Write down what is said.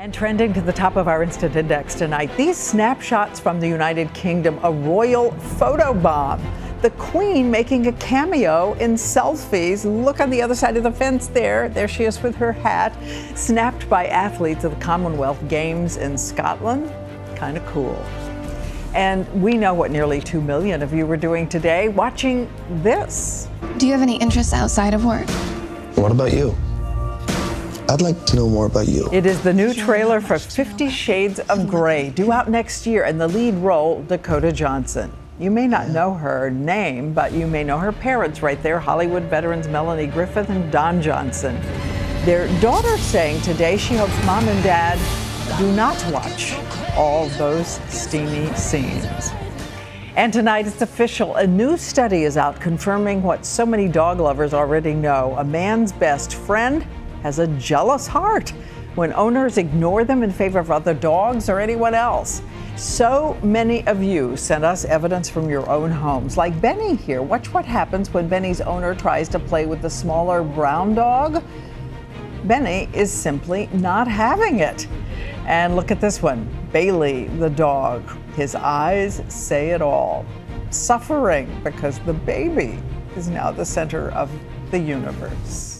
And trending to the top of our instant index tonight, these snapshots from the United Kingdom, a royal photo bomb. The Queen making a cameo in selfies. Look on the other side of the fence there. There she is with her hat, snapped by athletes of the Commonwealth Games in Scotland. Kind of cool. And we know what nearly 2 million of you were doing today, watching this. Do you have any interests outside of work? What about you? I'd like to know more about you. It is the new trailer for Fifty Shades of Grey, due out next year, and the lead role, Dakota Johnson. You may not know her name, but you may know her parents right there Hollywood veterans Melanie Griffith and Don Johnson. Their daughter saying today she hopes mom and dad do not watch all those steamy scenes. And tonight it's official. A new study is out confirming what so many dog lovers already know. A man's best friend has a jealous heart when owners ignore them in favor of other dogs or anyone else. So many of you sent us evidence from your own homes, like Benny here. Watch what happens when Benny's owner tries to play with the smaller brown dog. Benny is simply not having it. And look at this one Bailey, the dog. His eyes say it all. Suffering because the baby is now the center of the universe.